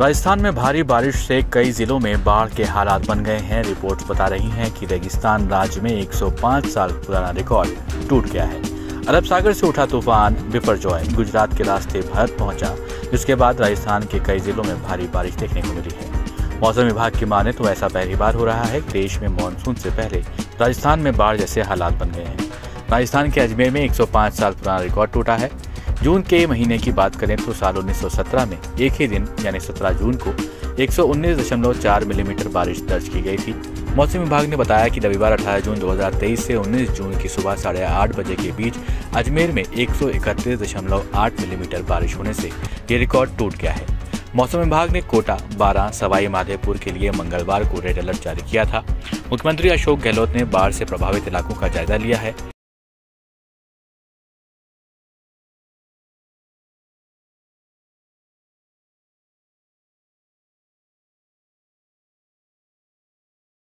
राजस्थान में भारी बारिश से कई जिलों में बाढ़ के हालात बन गए हैं। रिपोर्ट्स बता रही हैं कि रेगिस्तान राज्य में 105 साल पुराना रिकॉर्ड टूट गया है। अरब सागर से उठा तूफ़ान बिपरजॉय गुजरात के रास्ते भारत पहुँचा, जिसके बाद राजस्थान के कई जिलों में भारी बारिश देखने को मिली है। मौसम विभाग की माने तो ऐसा पहली बार हो रहा है, देश में मानसून से पहले राजस्थान में बाढ़ जैसे हालात बन गए हैं। राजस्थान के अजमेर में 105 साल पुराना रिकॉर्ड टूटा है जून के महीने की बात करें तो साल 1917 में एक ही दिन, यानी 17 जून को 119.4 मिलीमीटर बारिश दर्ज की गई थी। मौसम विभाग ने बताया कि रविवार 18 जून 2023 से 19 जून की सुबह साढ़े आठ बजे के बीच अजमेर में 131.8 मिलीमीटर बारिश होने से ये रिकॉर्ड टूट गया है। मौसम विभाग ने कोटा बारह सवाई, माधेपुर के लिए मंगलवार को रेड अलर्ट जारी किया था। मुख्यमंत्री अशोक गहलोत ने बाढ़ से प्रभावित इलाकों का जायजा लिया है।